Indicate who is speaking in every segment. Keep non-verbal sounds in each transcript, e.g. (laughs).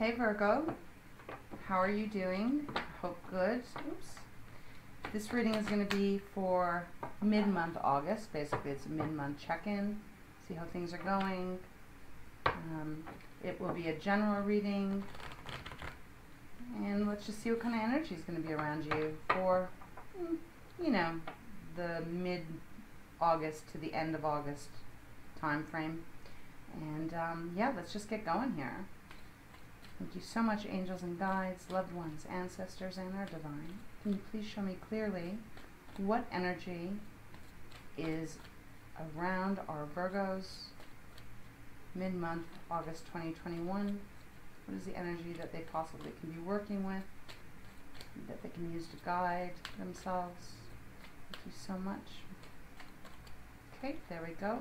Speaker 1: Hey Virgo, how are you doing? Hope good. Oops. This reading is going to be for mid-month August. Basically, it's a mid-month check-in. See how things are going. Um, it will be a general reading. And let's just see what kind of energy is going to be around you for, mm, you know, the mid-August to the end of August time frame. And um, yeah, let's just get going here. Thank you so much, angels and guides, loved ones, ancestors, and our divine. Can you please show me clearly what energy is around our Virgos mid-month, August 2021? What is the energy that they possibly can be working with, that they can use to guide themselves? Thank you so much. Okay, there we go.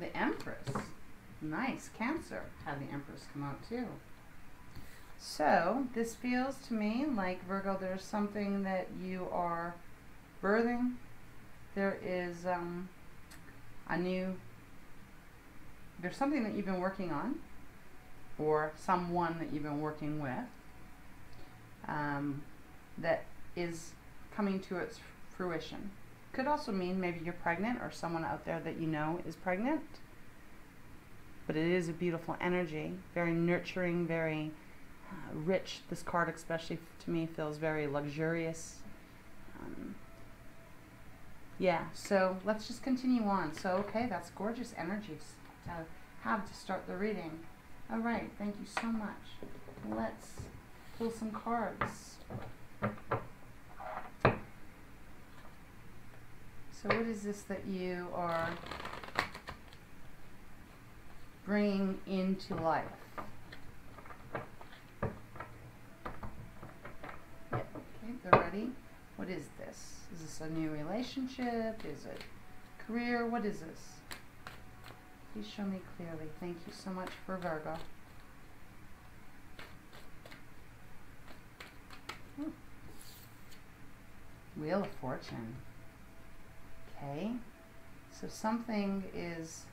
Speaker 1: The Empress. Nice. Cancer. Had the Empress come out too. So, this feels to me like, Virgo, there's something that you are birthing. There is um, a new, there's something that you've been working on, or someone that you've been working with, um, that is coming to its fruition. Could also mean maybe you're pregnant or someone out there that you know is pregnant. But it is a beautiful energy, very nurturing, very uh, rich. This card, especially to me, feels very luxurious. Um, yeah, so let's just continue on. So, okay, that's gorgeous energy to have to start the reading. All right, thank you so much. Let's pull some cards. So what is this that you are bringing into life? okay, they're ready. What is this? Is this a new relationship? Is it career? What is this? Please show me clearly. Thank you so much for Virgo. Hmm. Wheel of Fortune. Okay, so something is,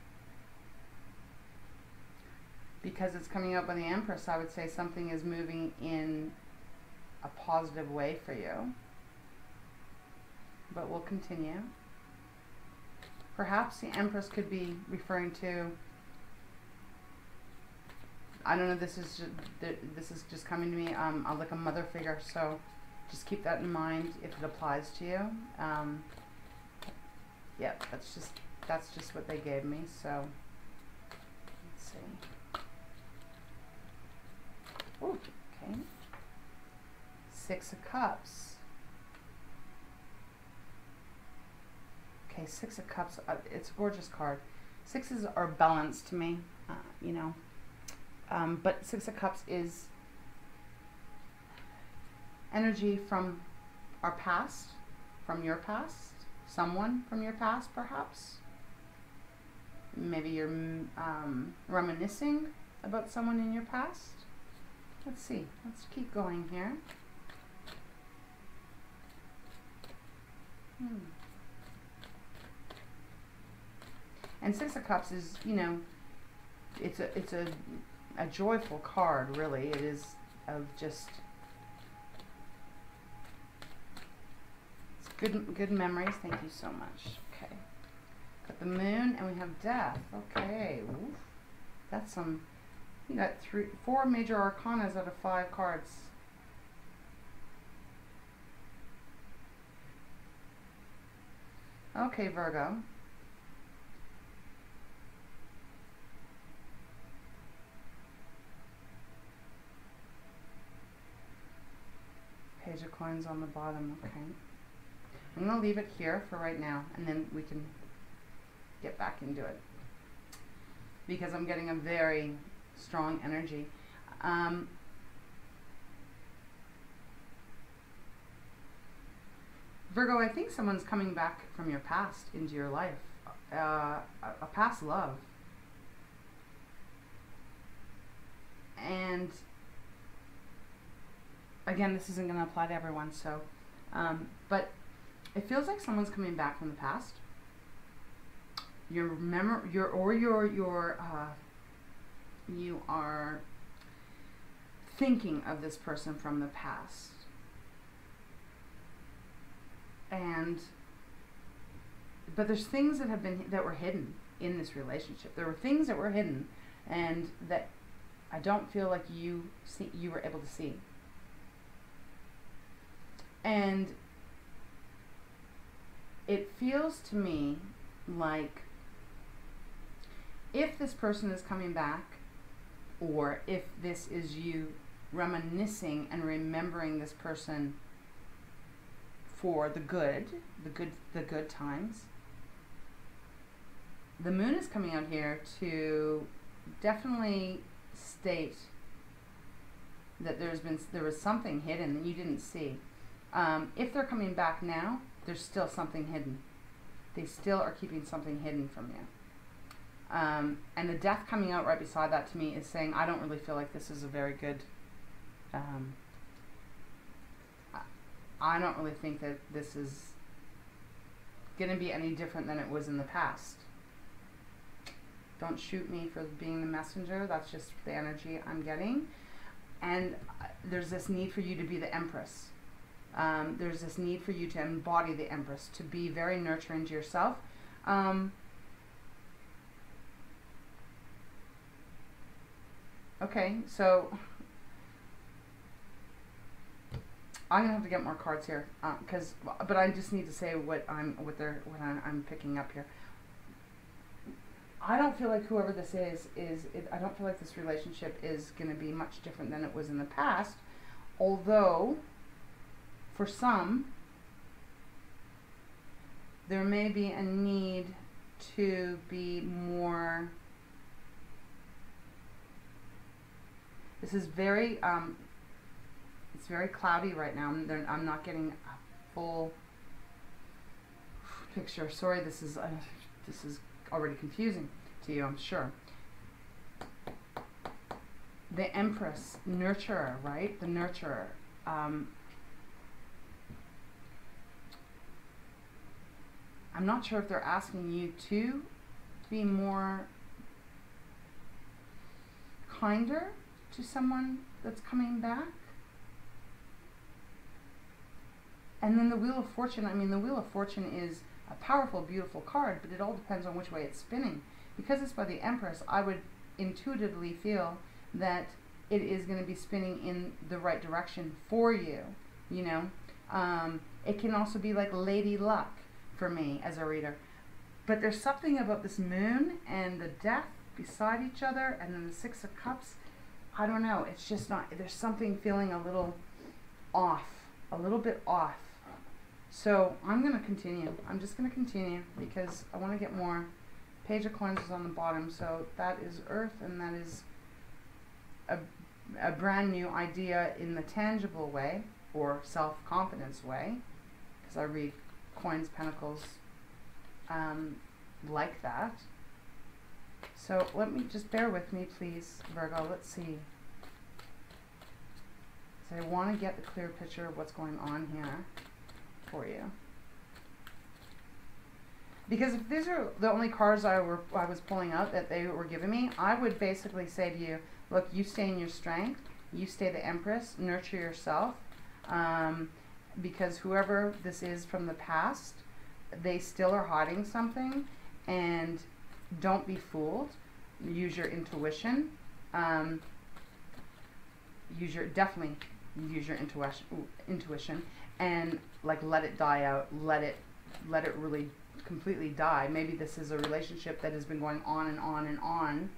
Speaker 1: because it's coming up on the Empress, I would say something is moving in a positive way for you. But we'll continue. Perhaps the Empress could be referring to, I don't know, this is just, this is just coming to me, um, like a mother figure, so just keep that in mind if it applies to you. Um, Yep, that's just that's just what they gave me. So let's see. Ooh, okay. Six of Cups. Okay, Six of Cups. Uh, it's a gorgeous card. Sixes are balanced to me, uh, you know. Um, but Six of Cups is energy from our past, from your past someone from your past, perhaps. Maybe you're um, reminiscing about someone in your past. Let's see. Let's keep going here. Hmm. And Six of Cups is, you know, it's a it's a a joyful card, really. It is of just Good, good memories. Thank you so much. Okay. Got the moon and we have death. Okay. Oof. That's some. You got three, four major arcanas out of five cards. Okay, Virgo. Page of coins on the bottom. Okay. I'm going to leave it here for right now and then we can get back into it because I'm getting a very strong energy. Um, Virgo, I think someone's coming back from your past into your life, uh, a, a past love. And again, this isn't going to apply to everyone, so, um, but it feels like someone's coming back from the past. Your memory, your or your your uh, you are thinking of this person from the past. And but there's things that have been that were hidden in this relationship. There were things that were hidden and that I don't feel like you see you were able to see. And it feels to me like if this person is coming back or if this is you reminiscing and remembering this person for the good, the good the good times. The moon is coming out here to definitely state that there's been there was something hidden that you didn't see. Um, if they're coming back now, there's still something hidden. They still are keeping something hidden from you. Um, and the death coming out right beside that to me is saying, I don't really feel like this is a very good. Um, I don't really think that this is going to be any different than it was in the past. Don't shoot me for being the messenger. That's just the energy I'm getting. And uh, there's this need for you to be the empress. Um, there's this need for you to embody the empress, to be very nurturing to yourself. Um, okay, so I'm gonna have to get more cards here, because uh, but I just need to say what I'm what they're what I'm, I'm picking up here. I don't feel like whoever this is is it, I don't feel like this relationship is going to be much different than it was in the past. Although, for some, there may be a need to be more. This is very. Um, it's very cloudy right now. I'm, I'm not getting a full picture. Sorry, this is uh, this is already confusing to you, I'm sure. The Empress, nurturer, right? The nurturer. Um, I'm not sure if they're asking you to be more kinder to someone that's coming back. And then the Wheel of Fortune, I mean, the Wheel of Fortune is a powerful, beautiful card, but it all depends on which way it's spinning. Because it's by the Empress, I would intuitively feel that it is going to be spinning in the right direction for you, you know. Um, it can also be like Lady Luck for me as a reader. But there's something about this moon and the death beside each other and then the Six of Cups. I don't know. It's just not, there's something feeling a little off, a little bit off so I'm going to continue. I'm just going to continue because I want to get more. Page of Coins is on the bottom, so that is Earth, and that is a, a brand new idea in the tangible way, or self-confidence way, because I read Coins, Pentacles um, like that. So let me, just bear with me, please, Virgo. Let's see. So I want to get the clear picture of what's going on here for you. Because if these are the only cards I, were, I was pulling out that they were giving me, I would basically say to you, look, you stay in your strength, you stay the Empress, nurture yourself, um, because whoever this is from the past, they still are hiding something, and don't be fooled. Use your intuition. Um, use your definitely use your intuition intuition and like let it die out. Let it let it really completely die. Maybe this is a relationship that has been going on and on and on.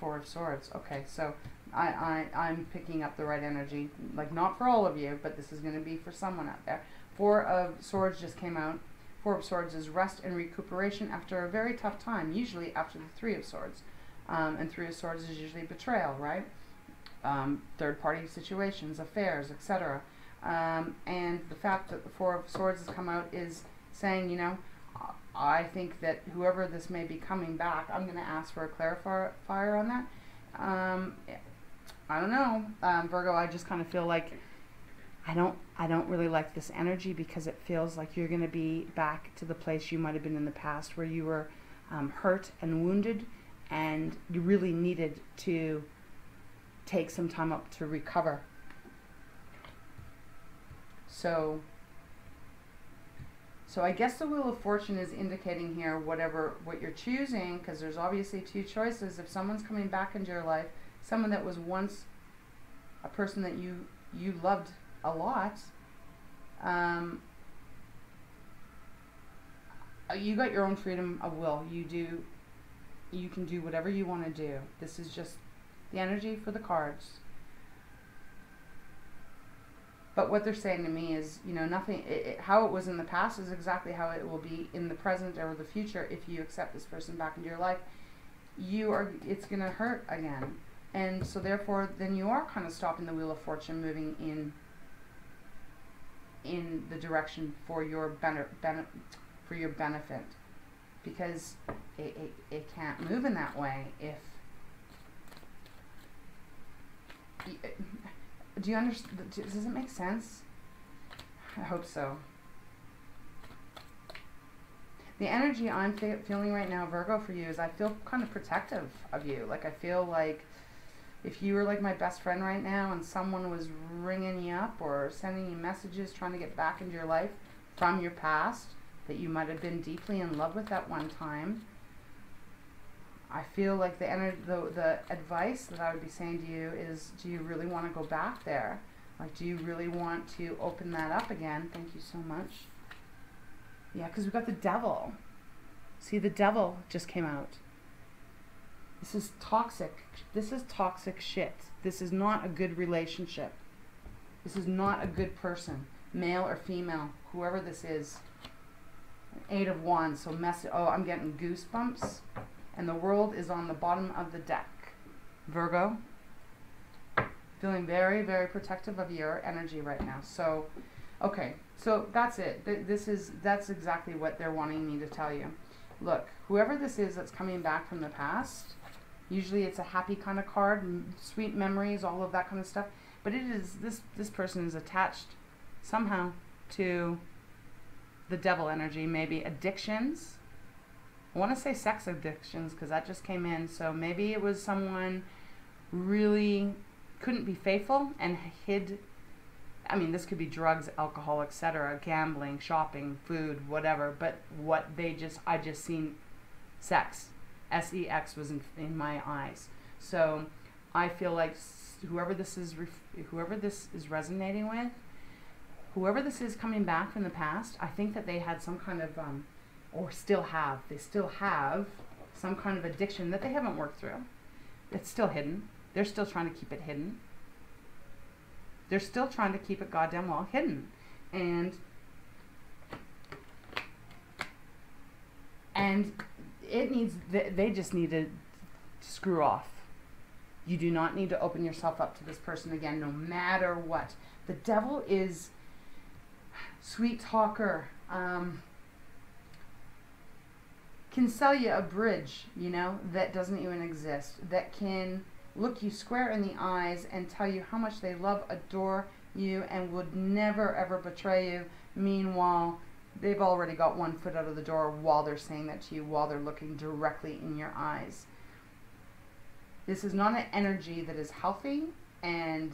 Speaker 1: Four of swords. Okay so I, I i'm picking up the right energy. Like not for all of you but this is going to be for someone out there. Four of swords just came out four of swords is rest and recuperation after a very tough time usually after the three of swords um, and three of swords is usually betrayal right um, third party situations affairs etc um, and the fact that the Four of Swords has come out is saying, you know, I think that whoever this may be coming back, I'm going to ask for a clarifier on that. Um, I don't know, um, Virgo. I just kind of feel like I don't, I don't really like this energy because it feels like you're going to be back to the place you might have been in the past, where you were um, hurt and wounded, and you really needed to take some time up to recover. So, so I guess the Wheel of Fortune is indicating here whatever what you're choosing, because there's obviously two choices. If someone's coming back into your life, someone that was once a person that you you loved a lot, um, you got your own freedom of will. You do, you can do whatever you want to do. This is just the energy for the cards. But what they're saying to me is, you know, nothing, it, it, how it was in the past is exactly how it will be in the present or the future if you accept this person back into your life. You are, it's going to hurt again. And so therefore, then you are kind of stopping the wheel of fortune moving in in the direction for your bene- for your benefit. Because it, it, it can't move in that way if uh, do you understand does it make sense? I hope so. The energy i'm fe- feeling right now virgo for you is i feel kind of protective of you. Like i feel like if you were like my best friend right now and someone was ringing you up or sending you messages trying to get back into your life from your past that you might have been deeply in love with at one time I feel like the, the the advice that I would be saying to you is do you really want to go back there? Like do you really want to open that up again? Thank you so much. Yeah because we got the devil. See the devil just came out this is toxic. This is toxic shit. This is not a good relationship. This is not a good person, male or female, whoever this is. Eight of Wands, so mess. Oh, I'm getting goosebumps. And the world is on the bottom of the deck. Virgo, feeling very, very protective of your energy right now. So, okay, so that's it. This is that's exactly what they're wanting me to tell you. Look, whoever this is that's coming back from the past, Usually it's a happy kind of card, sweet memories, all of that kind of stuff. But it is this this person is attached somehow to the devil energy, maybe addictions. I want to say sex addictions because that just came in. So maybe it was someone really couldn't be faithful and hid I mean, this could be drugs, alcohol, etc., gambling, shopping, food, whatever. But what they just, I just seen sex sex was in, in my eyes. So I feel like whoever this is, whoever this is resonating with, whoever this is coming back from the past, I think that they had some kind of, um, or still have, they still have some kind of addiction that they haven't worked through. It's still hidden. They're still trying to keep it hidden. They're still trying to keep it goddamn well hidden. And and it needs they just need to screw off. You do not need to open yourself up to this person again no matter what. The devil is sweet talker um, can sell you a bridge you know that doesn't even exist that can look you square in the eyes and tell you how much they love adore you and would never ever betray you. Meanwhile they've already got one foot out of the door while they're saying that to you, while they're looking directly in your eyes. This is not an energy that is healthy, and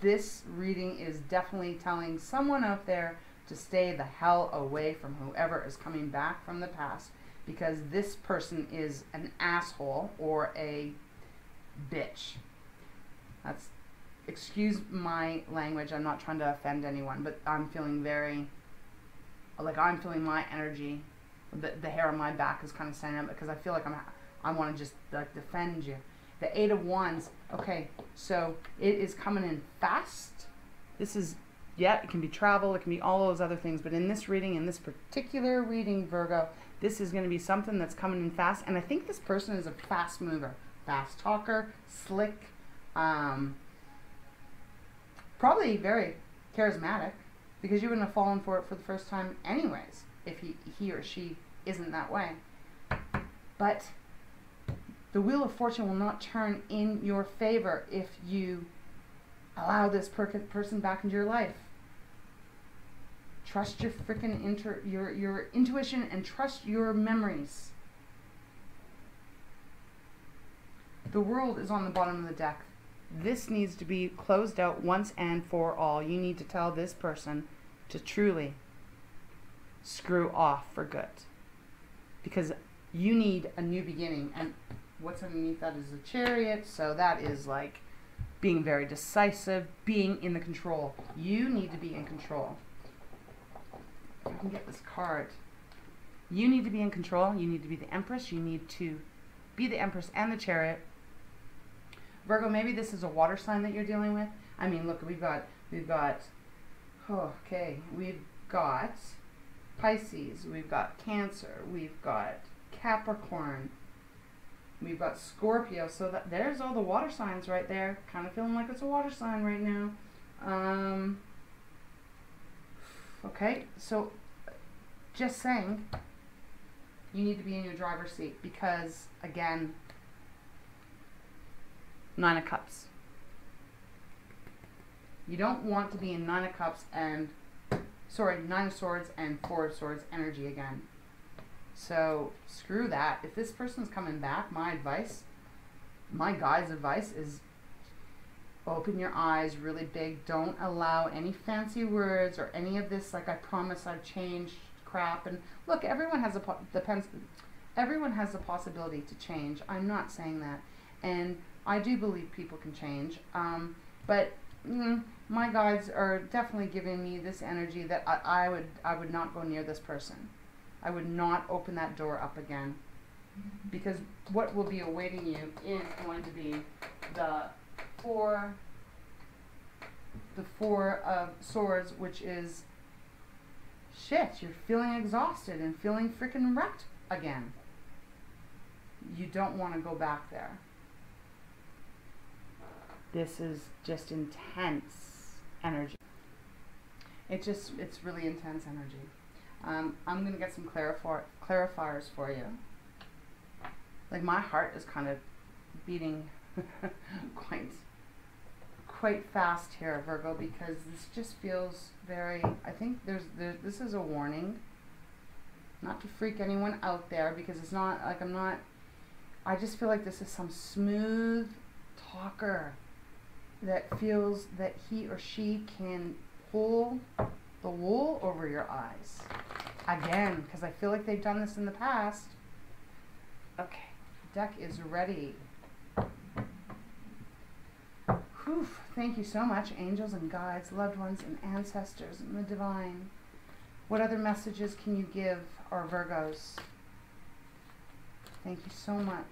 Speaker 1: this reading is definitely telling someone out there to stay the hell away from whoever is coming back from the past because this person is an asshole or a bitch. That's excuse my language. I'm not trying to offend anyone, but I'm feeling very like I'm feeling my energy, the, the hair on my back is kind of standing up because I feel like I'm, I want to just like defend you. The Eight of Wands, okay, so it is coming in fast. This is, yeah, it can be travel, it can be all those other things, but in this reading, in this particular reading, Virgo, this is going to be something that's coming in fast, and I think this person is a fast mover, fast talker, slick, um, probably very charismatic because you wouldn't have fallen for it for the first time anyways if he, he or she isn't that way. But the wheel of fortune will not turn in your favor if you allow this per- person back into your life. Trust your freaking inter- your your intuition and trust your memories. the world is on the bottom of the deck. This needs to be closed out once and for all. You need to tell this person to truly screw off for good. Because you need a new beginning. And what's underneath that is a chariot. So that is like being very decisive, being in the control. You need to be in control. If I can get this card. You need to be in control. You need to be the Empress. You need to be the Empress and the Chariot. Virgo, maybe this is a water sign that you're dealing with. I mean, look, we've got, we've got, oh, okay, we've got Pisces, we've got Cancer, we've got Capricorn, we've got Scorpio. So that there's all the water signs right there. Kind of feeling like it's a water sign right now. Um, okay, so just saying, you need to be in your driver's seat because, again, Nine of Cups. You don't want to be in Nine of Cups and, sorry, Nine of Swords and Four of Swords energy again. So screw that. If this person's coming back, my advice, my guy's advice is open your eyes really big. Don't allow any fancy words or any of this, like I promise I've changed crap. And look, everyone has a, depends, everyone has a possibility to change. I'm not saying that. And I do believe people can change. Um, but mm, my guides are definitely giving me this energy that I, I would I would not go near this person. I would not open that door up again. Because what will be awaiting you is going to be the four the four of swords, which is shit, you're feeling exhausted and feeling freaking wrecked again. You don't want to go back there. This is just intense energy. It just, it's really intense energy. Um, I'm going to get some clarifi clarifiers for you. Like my heart is kind of beating (laughs) quite quite fast here, Virgo, because this just feels very, I think there's, there, this is a warning. Not to freak anyone out there, because it's not, like I'm not, I just feel like this is some smooth talker that feels that he or she can pull the wool over your eyes. Again, because I feel like they've done this in the past. Okay, deck is ready. Whew, thank you so much, angels and guides, loved ones and ancestors and the divine. What other messages can you give our Virgos? Thank you so much.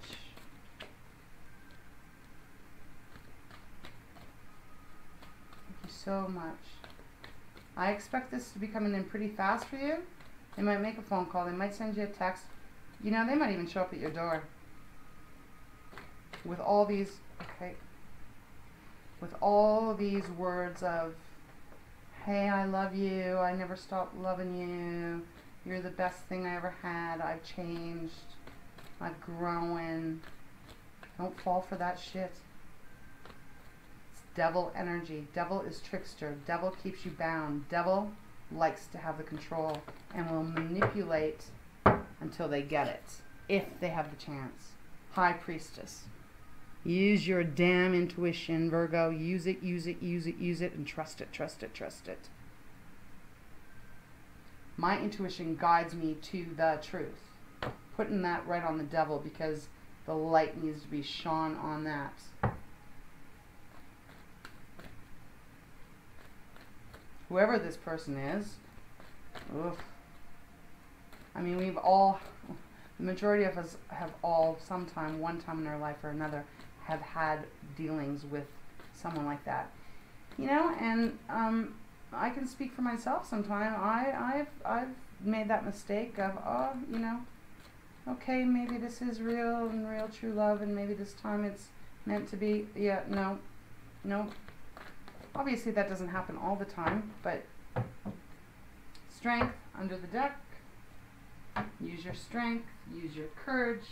Speaker 1: So much. I expect this to be coming in pretty fast for you. They might make a phone call. They might send you a text. You know, they might even show up at your door. With all these, okay, with all these words of, hey, I love you. I never stopped loving you. You're the best thing I ever had. I've changed. I've grown. Don't fall for that shit devil energy. Devil is trickster. Devil keeps you bound. Devil likes to have the control and will manipulate until they get it, if they have the chance. High priestess. Use your damn intuition, Virgo. Use it, use it, use it, use it, and trust it, trust it, trust it. My intuition guides me to the truth. Putting that right on the devil because the light needs to be shone on that. Whoever this person is, oof. I mean, we've all, the majority of us have all, sometime, one time in our life or another, have had dealings with someone like that. You know, and um, I can speak for myself sometime. I, I've, I've made that mistake of, oh, you know, okay, maybe this is real and real true love, and maybe this time it's meant to be. Yeah, no, no, Obviously that doesn't happen all the time, but strength under the deck. Use your strength, use your courage,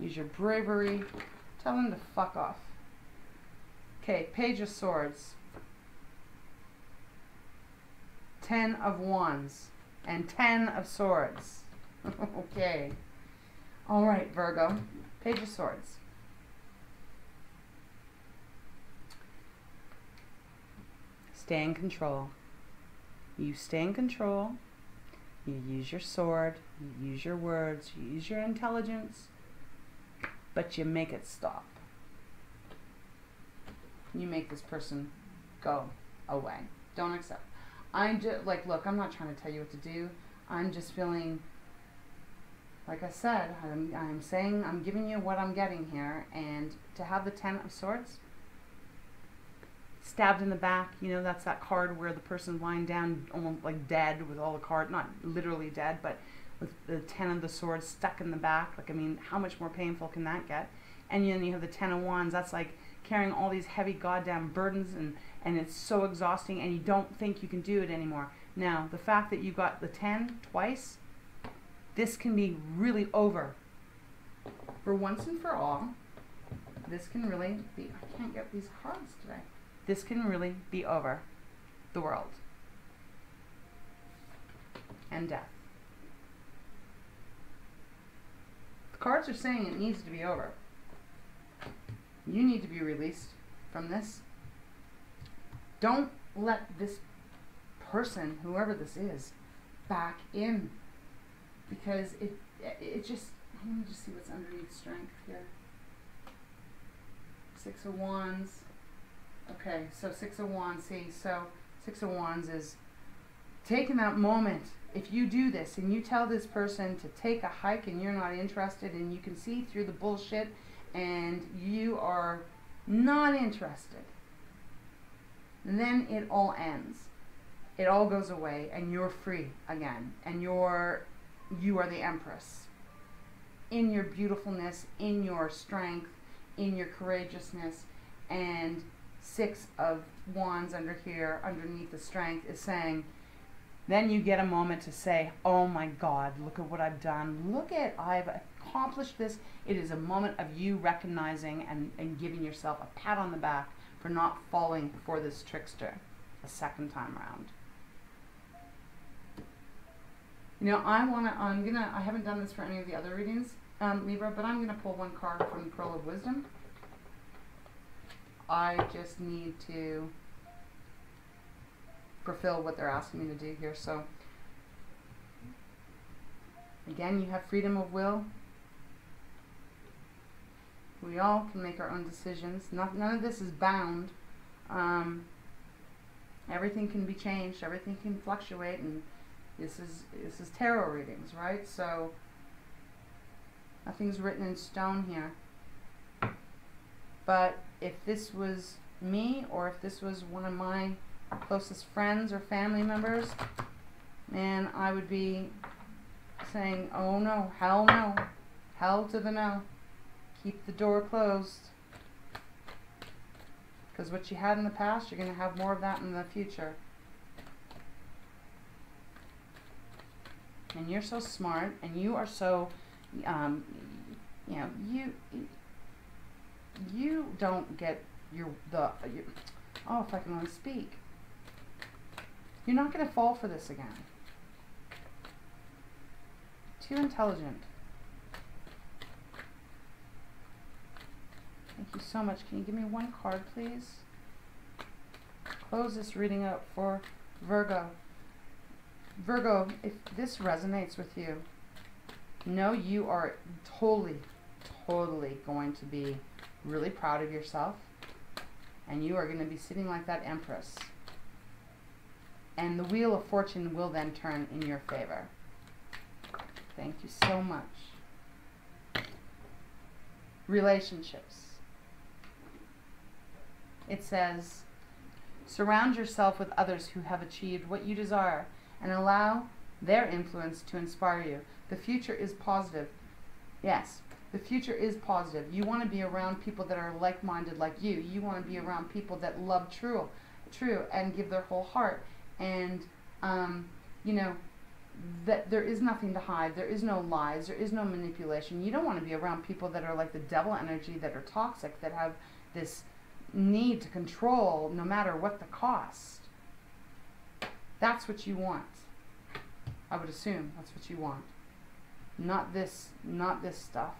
Speaker 1: use your bravery. Tell them to fuck off. Okay, Page of Swords. Ten of Wands and Ten of Swords. (laughs) okay. All right, Virgo. Page of Swords. Stay in control. You stay in control. You use your sword. You use your words. You use your intelligence. But you make it stop. You make this person go away. Don't accept. I'm just like, look, I'm not trying to tell you what to do. I'm just feeling, like I said, I'm, I'm saying, I'm giving you what I'm getting here. And to have the Ten of Swords, stabbed in the back, you know, that's that card where the person's lying down almost like dead with all the card, not literally dead, but with the Ten of the Swords stuck in the back. Like, I mean, how much more painful can that get? And then you have the Ten of Wands, that's like carrying all these heavy goddamn burdens and, and it's so exhausting and you don't think you can do it anymore. Now, the fact that you got the 10 twice, this can be really over. For once and for all, this can really be, I can't get these cards today. This can really be over the world and death. The cards are saying it needs to be over. You need to be released from this. Don't let this person, whoever this is, back in. Because it, it just, let me just see what's underneath strength here. Six of Wands. Okay, so Six of Wands, see, so Six of Wands is taking that moment. If you do this and you tell this person to take a hike and you're not interested and you can see through the bullshit and you are not interested, then it all ends. It all goes away and you're free again and you're you are the empress in your beautifulness, in your strength, in your courageousness and six of wands under here underneath the strength is saying then you get a moment to say, Oh my God, look at what I've done. Look at, I've accomplished this. It is a moment of you recognizing and, and giving yourself a pat on the back for not falling for this trickster a second time around. You know, I want to, I'm going to, I haven't done this for any of the other readings, um, Libra, but I'm going to pull one card from the Pearl of Wisdom. I just need to fulfill what they're asking me to do here. So, again, you have freedom of will. We all can make our own decisions. Not, none of this is bound. Um, everything can be changed. Everything can fluctuate, and this is this is tarot readings, right? So nothing's written in stone here. But if this was me, or if this was one of my closest friends or family members, man, I would be saying, oh no, hell no, hell to the no. Keep the door closed. Because what you had in the past, you're going to have more of that in the future. And you're so smart, and you are so, um, you know, you you don't get your the oh if I can only speak. You're not going to fall for this again. Too intelligent. Thank you so much. Can you give me one card, please? Close this reading up for Virgo. Virgo, if this resonates with you, know you are totally, totally going to be really proud of yourself. And you are going to be sitting like that Empress. And the Wheel of Fortune will then turn in your favor. Thank you so much. Relationships. It says, surround yourself with others who have achieved what you desire and allow their influence to inspire you. The future is positive. Yes, the future is positive. You want to be around people that are like-minded like you. You want to be around people that love true, true and give their whole heart. And, um, you know, that there is nothing to hide. There is no lies. There is no manipulation. You don't want to be around people that are like the devil energy, that are toxic, that have this need to control no matter what the cost. That's what you want. I would assume that's what you want. Not this, not this stuff.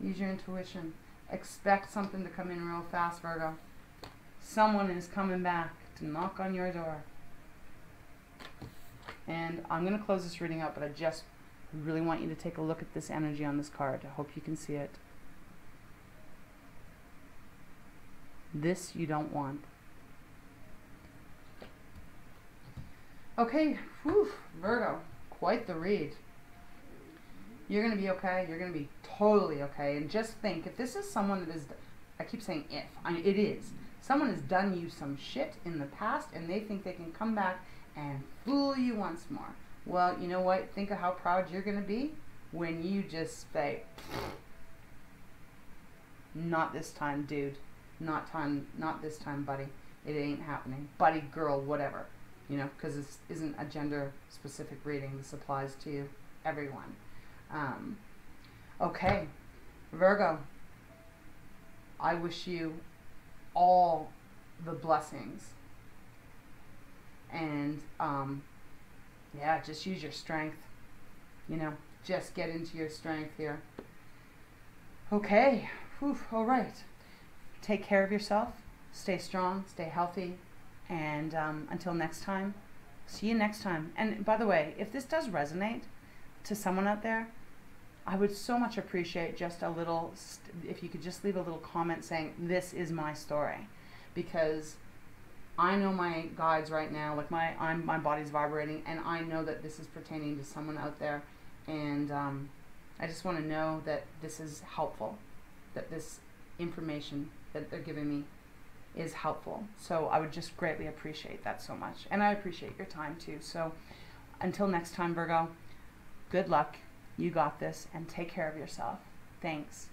Speaker 1: Use your intuition. Expect something to come in real fast, Virgo. Someone is coming back to knock on your door. And I'm going to close this reading up, but I just really want you to take a look at this energy on this card. I hope you can see it. This you don't want. Okay, whew, Virgo, quite the read. You're going to be okay. You're going to be totally okay. And just think, if this is someone that is, I keep saying if, I mean, it is. Someone has done you some shit in the past and they think they can come back and fool you once more. Well, you know what? Think of how proud you're going to be when you just say, not this time, dude. Not time, not this time, buddy. It ain't happening. Buddy, girl, whatever. You know, because this isn't a gender specific reading. This applies to everyone. Um, okay, Virgo, I wish you all the blessings. And um, yeah, just use your strength. You know, just get into your strength here. Okay, Whew, all right. Take care of yourself. Stay strong, stay healthy. And um, until next time, see you next time. And by the way, if this does resonate to someone out there, I would so much appreciate just a little, if you could just leave a little comment saying, This is my story. Because I know my guides right now, like my I'm, my body's vibrating, and I know that this is pertaining to someone out there. And um, I just want to know that this is helpful, that this information that they're giving me is helpful. So I would just greatly appreciate that so much. And I appreciate your time too. So until next time, Virgo, good luck. You got this and take care of yourself. Thanks.